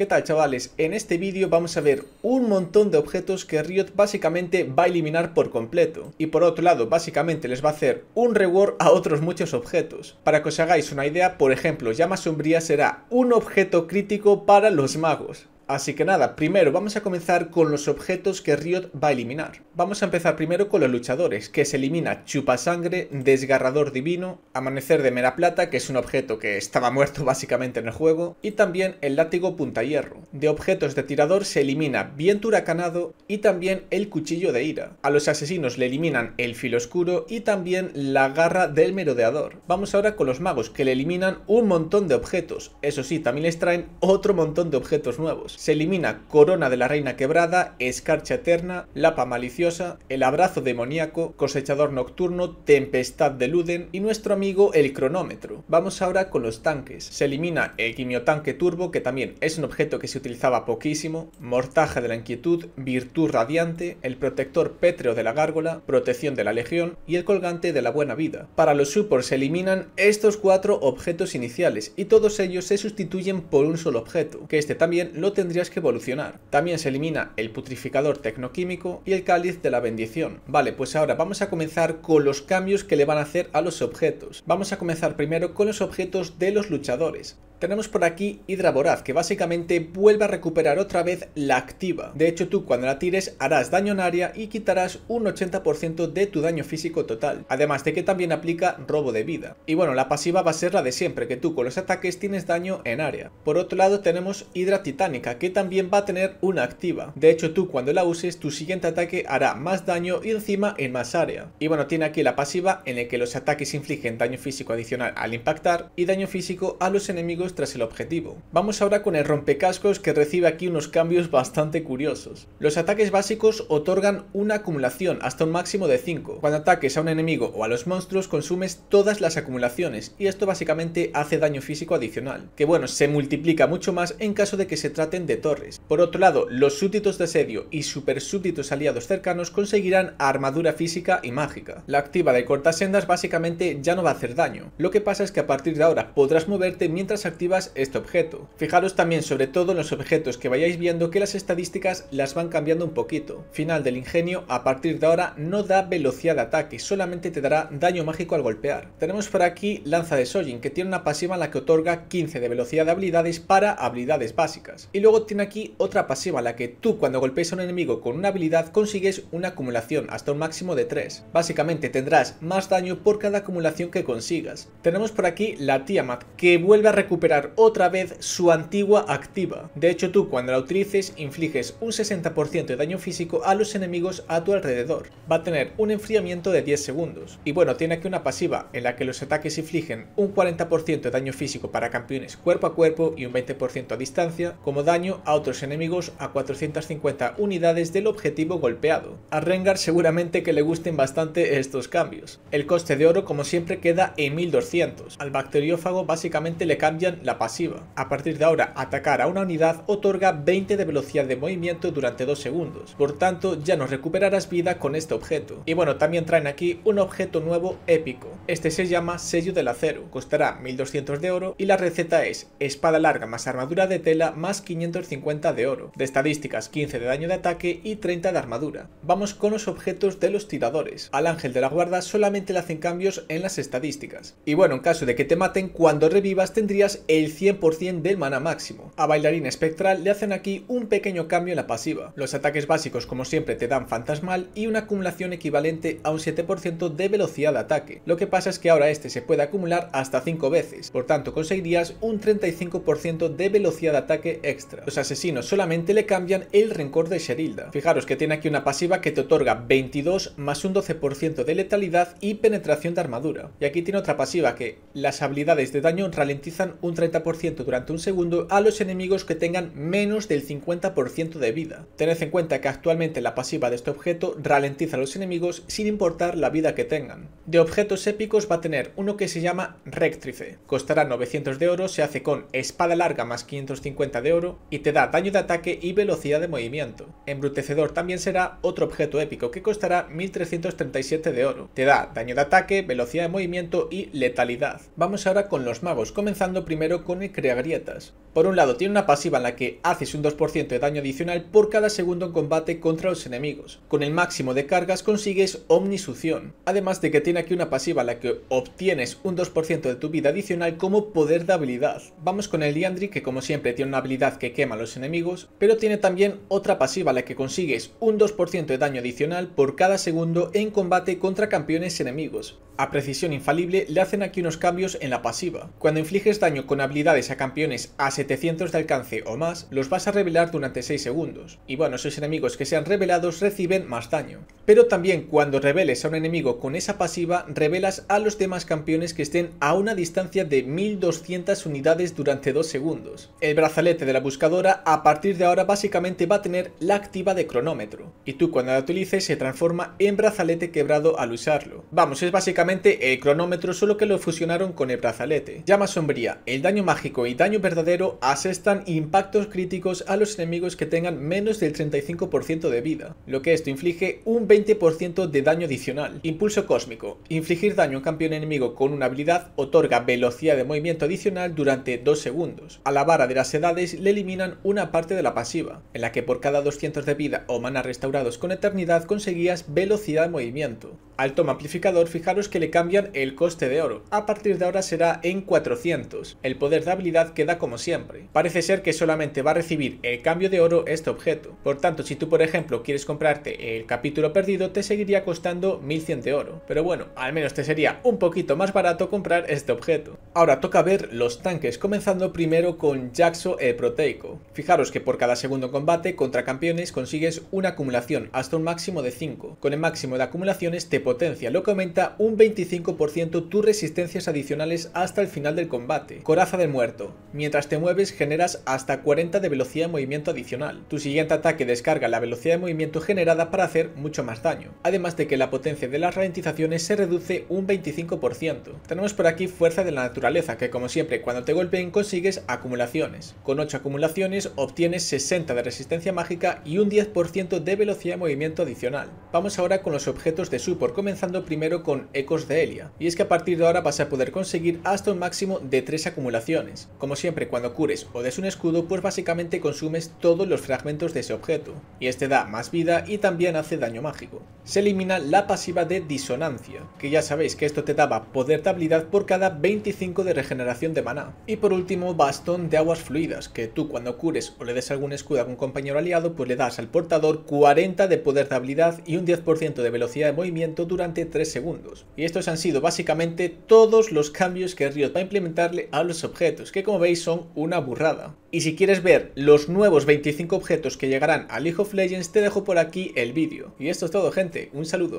¿Qué tal chavales? En este vídeo vamos a ver un montón de objetos que Riot básicamente va a eliminar por completo. Y por otro lado, básicamente les va a hacer un reward a otros muchos objetos. Para que os hagáis una idea, por ejemplo, Llama Sombría será un objeto crítico para los magos. Así que nada, primero vamos a comenzar con los objetos que Riot va a eliminar. Vamos a empezar primero con los luchadores, que se elimina Chupasangre, Desgarrador Divino, Amanecer de Mera Plata, que es un objeto que estaba muerto básicamente en el juego, y también el Látigo Punta Hierro. De objetos de tirador se elimina Viento Huracanado y también el Cuchillo de Ira. A los asesinos le eliminan el Filo Oscuro y también la Garra del Merodeador. Vamos ahora con los magos, que le eliminan un montón de objetos. Eso sí, también les traen otro montón de objetos nuevos se elimina Corona de la Reina Quebrada, Escarcha Eterna, Lapa Maliciosa, El Abrazo Demoníaco, Cosechador Nocturno, Tempestad de Luden y nuestro amigo el Cronómetro. Vamos ahora con los tanques. Se elimina el Quimiotanque Turbo, que también es un objeto que se utilizaba poquísimo, Mortaja de la Inquietud, Virtud Radiante, el Protector Pétreo de la Gárgola, Protección de la Legión y el Colgante de la Buena Vida. Para los supports se eliminan estos cuatro objetos iniciales y todos ellos se sustituyen por un solo objeto, que este también lo tendrías que evolucionar. También se elimina el putrificador tecnoquímico y el cáliz de la bendición. Vale, pues ahora vamos a comenzar con los cambios que le van a hacer a los objetos. Vamos a comenzar primero con los objetos de los luchadores. Tenemos por aquí Hidra Voraz, que básicamente vuelve a recuperar otra vez la activa. De hecho, tú cuando la tires harás daño en área y quitarás un 80% de tu daño físico total. Además de que también aplica robo de vida. Y bueno, la pasiva va a ser la de siempre, que tú con los ataques tienes daño en área. Por otro lado tenemos Hidra Titánica, que también va a tener una activa. De hecho, tú cuando la uses, tu siguiente ataque hará más daño y encima en más área. Y bueno, tiene aquí la pasiva en la que los ataques infligen daño físico adicional al impactar y daño físico a los enemigos tras el objetivo. Vamos ahora con el rompecascos que recibe aquí unos cambios bastante curiosos. Los ataques básicos otorgan una acumulación hasta un máximo de 5. Cuando ataques a un enemigo o a los monstruos consumes todas las acumulaciones y esto básicamente hace daño físico adicional, que bueno, se multiplica mucho más en caso de que se traten de torres. Por otro lado, los súbditos de asedio y super súbditos aliados cercanos conseguirán armadura física y mágica. La activa de cortasendas básicamente ya no va a hacer daño. Lo que pasa es que a partir de ahora podrás moverte mientras activas este objeto. Fijaros también sobre todo en los objetos que vayáis viendo que las estadísticas las van cambiando un poquito. Final del ingenio, a partir de ahora no da velocidad de ataque, solamente te dará daño mágico al golpear. Tenemos por aquí lanza de Sojin, que tiene una pasiva en la que otorga 15 de velocidad de habilidades para habilidades básicas. Y luego tiene aquí otra pasiva en la que tú cuando golpees a un enemigo con una habilidad consigues una acumulación hasta un máximo de 3. Básicamente tendrás más daño por cada acumulación que consigas. Tenemos por aquí la Tiamat que vuelve a recuperar otra vez su antigua activa. De hecho tú cuando la utilices infliges un 60% de daño físico a los enemigos a tu alrededor. Va a tener un enfriamiento de 10 segundos. Y bueno, tiene aquí una pasiva en la que los ataques infligen un 40% de daño físico para campeones cuerpo a cuerpo y un 20% a distancia, como daño a otros enemigos a 450 unidades del objetivo golpeado. A Rengar seguramente que le gusten bastante estos cambios. El coste de oro como siempre queda en 1200. Al bacteriófago básicamente le la pasiva. A partir de ahora atacar a una unidad otorga 20 de velocidad de movimiento durante 2 segundos. Por tanto ya no recuperarás vida con este objeto. Y bueno también traen aquí un objeto nuevo épico. Este se llama sello del acero. Costará 1200 de oro y la receta es espada larga más armadura de tela más 550 de oro. De estadísticas 15 de daño de ataque y 30 de armadura. Vamos con los objetos de los tiradores. Al ángel de la guarda solamente le hacen cambios en las estadísticas. Y bueno, en caso de que te maten, cuando revivas tendrías el 100% del mana máximo. A bailarín espectral le hacen aquí un pequeño cambio en la pasiva. Los ataques básicos como siempre te dan fantasmal y una acumulación equivalente a un 7% de velocidad de ataque. Lo que pasa es que ahora este se puede acumular hasta 5 veces, por tanto conseguirías un 35% de velocidad de ataque extra. Los asesinos solamente le cambian el rencor de Sherilda. Fijaros que tiene aquí una pasiva que te otorga 22 más un 12% de letalidad y penetración de armadura. Y aquí tiene otra pasiva que las habilidades de daño ralentizan un 30% durante un segundo a los enemigos que tengan menos del 50% de vida. Tened en cuenta que actualmente la pasiva de este objeto ralentiza a los enemigos sin importar la vida que tengan. De objetos épicos va a tener uno que se llama Rectrice. Costará 900 de oro, se hace con espada larga más 550 de oro y te da daño de ataque y velocidad de movimiento. Embrutecedor también será otro objeto épico que costará 1337 de oro. Te da daño de ataque, velocidad de movimiento y letalidad. Vamos ahora con los magos, comenzando primero primero con el Crea Grietas. Por un lado, tiene una pasiva en la que haces un 2% de daño adicional por cada segundo en combate contra los enemigos. Con el máximo de cargas consigues Omnisución. Además de que tiene aquí una pasiva en la que obtienes un 2% de tu vida adicional como poder de habilidad. Vamos con el Liandry que como siempre tiene una habilidad que quema a los enemigos, pero tiene también otra pasiva en la que consigues un 2% de daño adicional por cada segundo en combate contra campeones enemigos. A precisión infalible le hacen aquí unos cambios en la pasiva. Cuando infliges daño con habilidades a campeones a 700 de alcance o más, los vas a revelar durante 6 segundos. Y bueno, esos enemigos que sean revelados reciben más daño. Pero también cuando reveles a un enemigo con esa pasiva, revelas a los demás campeones que estén a una distancia de 1200 unidades durante 2 segundos. El brazalete de la buscadora a partir de ahora básicamente va a tener la activa de cronómetro. Y tú cuando la utilices se transforma en brazalete quebrado al usarlo. Vamos, es básicamente el cronómetro solo que lo fusionaron con el brazalete. Llama sombría, el daño mágico y daño verdadero asestan impactos críticos a los enemigos que tengan menos del 35% de vida, lo que esto inflige un 20% de daño adicional. Impulso cósmico, infligir daño a un campeón enemigo con una habilidad otorga velocidad de movimiento adicional durante 2 segundos. A la vara de las edades le eliminan una parte de la pasiva, en la que por cada 200 de vida o mana restaurados con eternidad conseguías velocidad de movimiento. Al toma amplificador fijaros que le cambian el coste de oro. A partir de ahora será en 400. El poder de habilidad queda como siempre. Parece ser que solamente va a recibir el cambio de oro este objeto. Por tanto, si tú por ejemplo quieres comprarte el capítulo perdido, te seguiría costando 1100 de oro. Pero bueno, al menos te sería un poquito más barato comprar este objeto. Ahora toca ver los tanques, comenzando primero con Jaxo el Proteico. Fijaros que por cada segundo combate contra campeones consigues una acumulación hasta un máximo de 5. Con el máximo de acumulaciones te lo que aumenta un 20 25% tus resistencias adicionales hasta el final del combate. Coraza del muerto. Mientras te mueves generas hasta 40 de velocidad de movimiento adicional. Tu siguiente ataque descarga la velocidad de movimiento generada para hacer mucho más daño. Además de que la potencia de las ralentizaciones se reduce un 25%. Tenemos por aquí fuerza de la naturaleza que como siempre cuando te golpeen consigues acumulaciones. Con 8 acumulaciones obtienes 60 de resistencia mágica y un 10% de velocidad de movimiento adicional. Vamos ahora con los objetos de support comenzando primero con ecos de Elia, y es que a partir de ahora vas a poder conseguir hasta un máximo de 3 acumulaciones. Como siempre cuando cures o des un escudo pues básicamente consumes todos los fragmentos de ese objeto, y este da más vida y también hace daño mágico. Se elimina la pasiva de disonancia, que ya sabéis que esto te daba poder de habilidad por cada 25 de regeneración de maná. Y por último bastón de aguas fluidas, que tú cuando cures o le des algún escudo a algún compañero aliado pues le das al portador 40 de poder de habilidad y un 10% de velocidad de movimiento durante 3 segundos. Y estos han sido básicamente todos los cambios que Riot va a implementarle a los objetos, que como veis son una burrada. Y si quieres ver los nuevos 25 objetos que llegarán a League of Legends, te dejo por aquí el vídeo. Y esto es todo gente, un saludo.